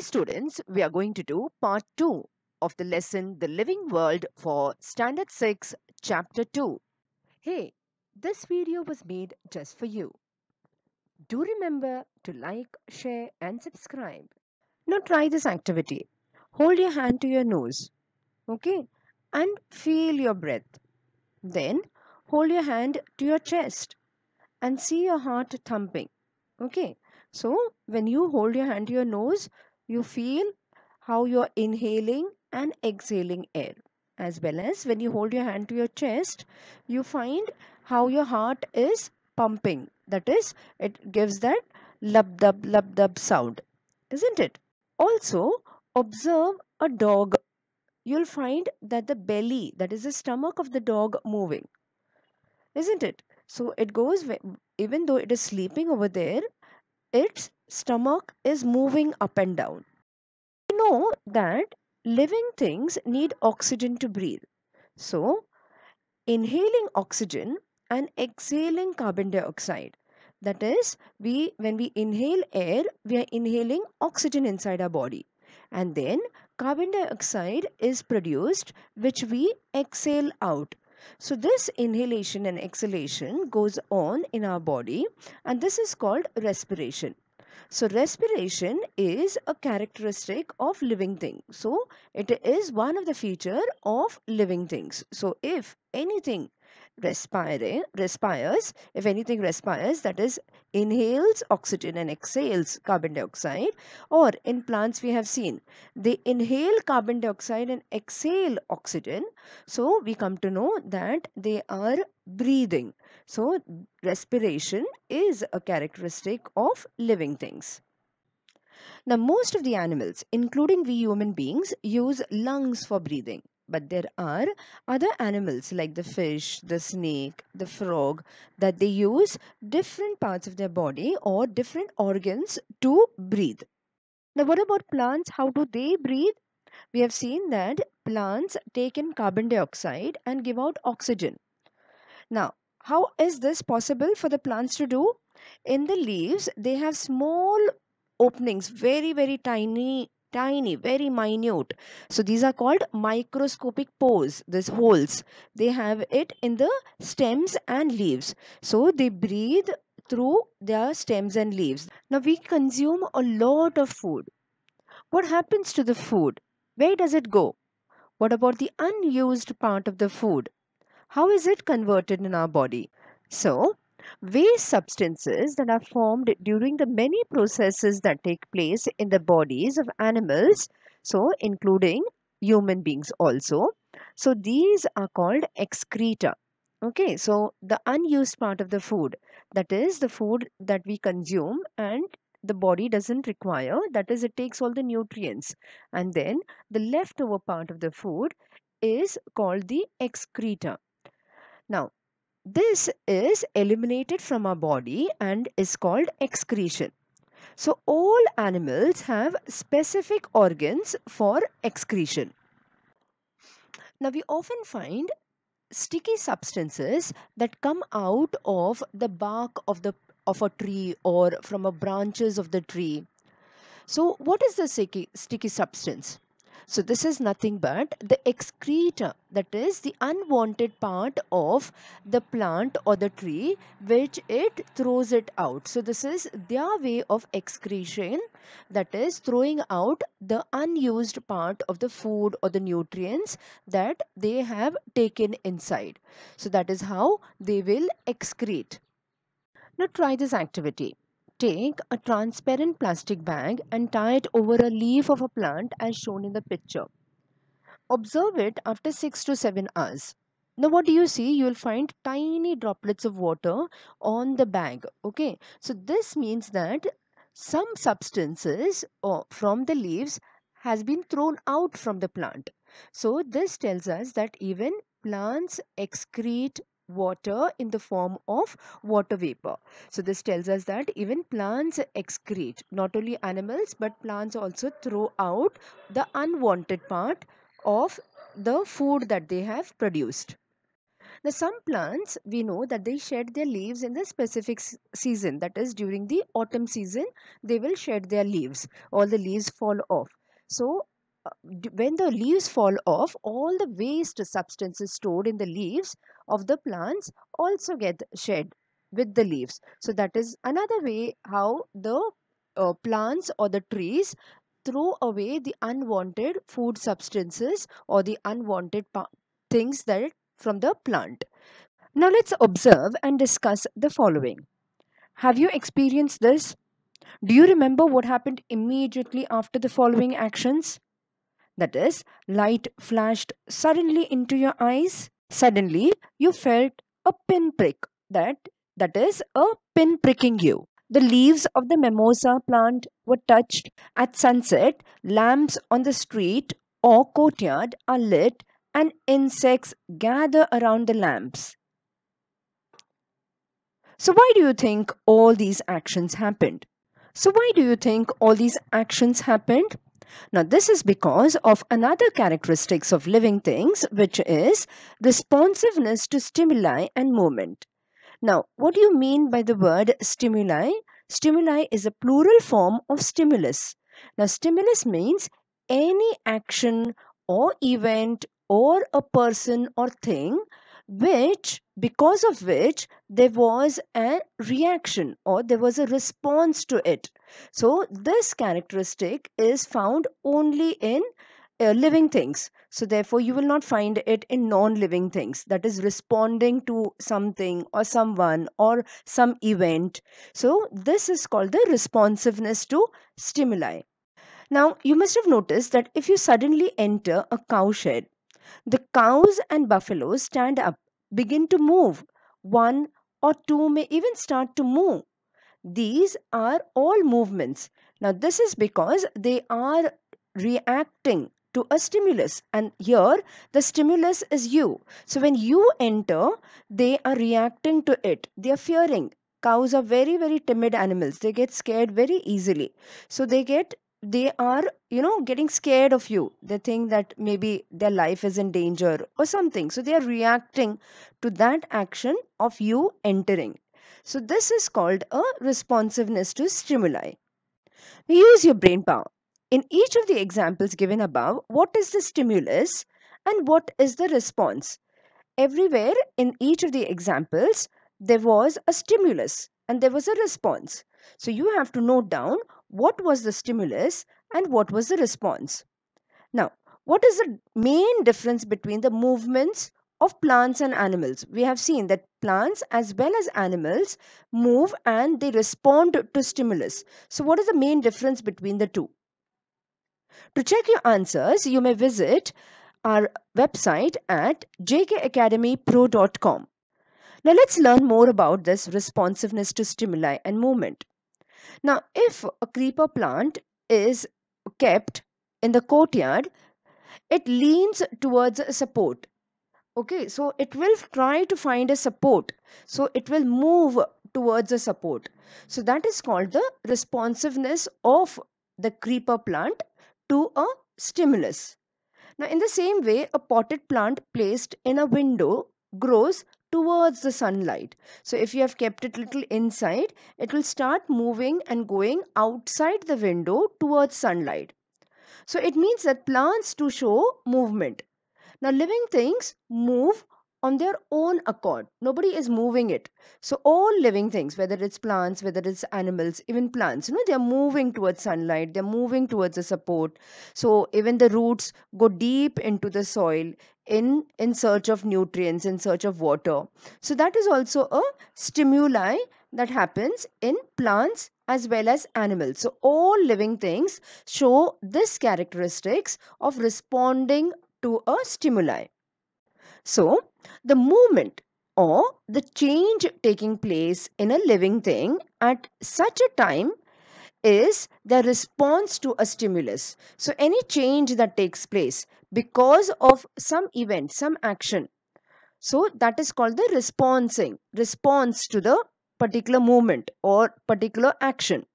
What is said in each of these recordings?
Students, we are going to do part 2 of the lesson The Living World for Standard 6, Chapter 2. Hey, this video was made just for you. Do remember to like, share, and subscribe. Now, try this activity. Hold your hand to your nose, okay, and feel your breath. Then, hold your hand to your chest and see your heart thumping, okay. So, when you hold your hand to your nose, you feel how you're inhaling and exhaling air. As well as when you hold your hand to your chest, you find how your heart is pumping. That is, it gives that lub dub lub dub sound, isn't it? Also, observe a dog. You'll find that the belly, that is the stomach of the dog, moving, isn't it? So it goes, even though it is sleeping over there, its stomach is moving up and down. Know that living things need oxygen to breathe. So, inhaling oxygen and exhaling carbon dioxide. That is, we when we inhale air, we are inhaling oxygen inside our body. And then carbon dioxide is produced, which we exhale out. So this inhalation and exhalation goes on in our body and this is called respiration. So respiration is a characteristic of living things. So it is one of the feature of living things. So if anything respire, respires, if anything respires, that is inhales oxygen and exhales carbon dioxide, or in plants we have seen, they inhale carbon dioxide and exhale oxygen. So we come to know that they are breathing. So respiration is a characteristic of living things. Now, most of the animals, including we human beings, use lungs for breathing. But there are other animals like the fish, the snake, the frog that they use different parts of their body or different organs to breathe. Now, what about plants? How do they breathe? We have seen that plants take in carbon dioxide and give out oxygen. Now, how is this possible for the plants to do? In the leaves, they have small openings, very, very tiny tiny very minute. So these are called microscopic pores these holes. They have it in the stems and leaves. So they breathe through their stems and leaves. Now we consume a lot of food. What happens to the food? Where does it go? What about the unused part of the food how is it converted in our body so waste substances that are formed during the many processes that take place in the bodies of animals, so including human beings also. So these are called excreta. Okay, so the unused part of the food, that is the food that we consume and the body doesn't require, that is, it takes all the nutrients. And then the leftover part of the food is called the excreta. Now, this is eliminated from our body and is called excretion. So all animals have specific organs for excretion. Now we often find sticky substances that come out of the bark of the of a tree or from a branches of the tree. So what is the sticky, sticky substance? So this is nothing but the excreta that is the unwanted part of the plant or the tree which it throws it out. So this is their way of excretion that is throwing out the unused part of the food or the nutrients that they have taken inside. So that is how they will excrete. Now try this activity. Take a transparent plastic bag and tie it over a leaf of a plant as shown in the picture. Observe it after 6 to 7 hours. Now what do you see? You will find tiny droplets of water on the bag. Okay. So this means that some substances uh, from the leaves has been thrown out from the plant. So this tells us that even plants excrete water in the form of water vapor. So this tells us that even plants excrete, not only animals but plants also throw out the unwanted part of the food that they have produced. Now, some plants we know that they shed their leaves in the specific season, that is during the autumn season, they will shed their leaves, all the leaves fall off. So, uh, when the leaves fall off, all the waste substances stored in the leaves of the plants also get shed with the leaves. So, that is another way how the uh, plants or the trees throw away the unwanted food substances or the unwanted things that from the plant. Now let's observe and discuss the following. Have you experienced this? Do you remember what happened immediately after the following actions? That is, light flashed suddenly into your eyes. Suddenly, you felt a pinprick. That that is a pin pricking you. The leaves of the mimosa plant were touched. At sunset, lamps on the street or courtyard are lit and insects gather around the lamps. So, why do you think all these actions happened? So, why do you think all these actions happened? Now, this is because of another characteristics of living things, which is responsiveness to stimuli and movement. Now, what do you mean by the word stimuli? Stimuli is a plural form of stimulus. Now, stimulus means any action or event or a person or thing which because of which there was a reaction or there was a response to it so this characteristic is found only in uh, living things. So, therefore, you will not find it in non living things that is responding to something or someone or some event. So, this is called the responsiveness to stimuli. Now, you must have noticed that if you suddenly enter a cowshed, the cows and buffaloes stand up, begin to move. One or two may even start to move. These are all movements. Now, this is because they are reacting to a stimulus and here the stimulus is you so when you enter they are reacting to it they are fearing cows are very very timid animals they get scared very easily so they get they are you know getting scared of you. They think that maybe their life is in danger or something. So they are reacting to that action of you entering. So this is called a responsiveness to stimuli. Use your brain power. In each of the examples given above, what is the stimulus and what is the response? Everywhere in each of the examples, there was a stimulus and there was a response. So you have to note down what was the stimulus and what was the response. Now, what is the main difference between the movements of plants and animals? We have seen that plants as well as animals move and they respond to stimulus. So, what is the main difference between the two? To check your answers, you may visit our website at jkacademypro.com. Now let's learn more about this responsiveness to stimuli and movement. Now, if a creeper plant is kept in the courtyard, it leans towards a support. Okay, so it will try to find a support. So it will move towards a support. So that is called the responsiveness of the creeper plant to a stimulus. Now, in the same way, a potted plant placed in a window grows towards the sunlight. So, if you have kept it little inside, it will start moving and going outside the window towards sunlight. So, it means that plants to show movement. Now, living things move on their own accord. Nobody is moving it. So all living things, whether it's plants, whether it's animals, even plants, you know, they're moving towards sunlight, they're moving towards the support. So even the roots go deep into the soil in in search of nutrients, in search of water. So that is also a stimuli that happens in plants as well as animals. So all living things show this characteristics of responding to a stimuli. So, the movement or the change taking place in a living thing at such a time is the response to a stimulus. So, any change that takes place because of some event, some action. So, that is called the responsing, response to the particular movement or particular action.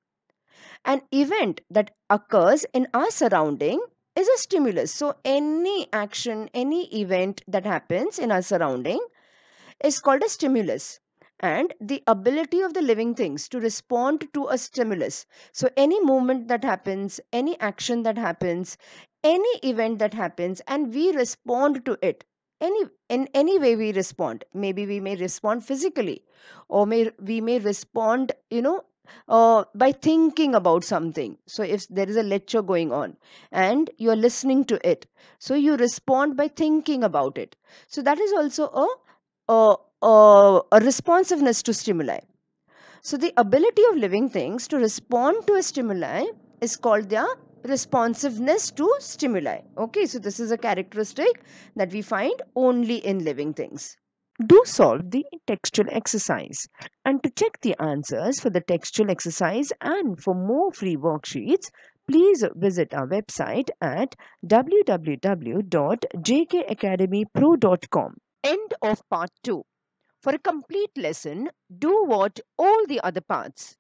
An event that occurs in our surrounding is a stimulus. So, any action, any event that happens in our surrounding is called a stimulus and the ability of the living things to respond to a stimulus. So, any movement that happens, any action that happens, any event that happens, and we respond to it. Any in any way we respond. Maybe we may respond physically, or may we may respond, you know, uh, by thinking about something. So, if there is a lecture going on and you are listening to it, so you respond by thinking about it. So, that is also a, a, a, a responsiveness to stimuli. So, the ability of living things to respond to a stimuli is called their responsiveness to stimuli. Okay, so this is a characteristic that we find only in living things. Do solve the textual exercise. And to check the answers for the textual exercise and for more free worksheets, please visit our website at www.jkacademypro.com. End of part 2. For a complete lesson, do what all the other parts.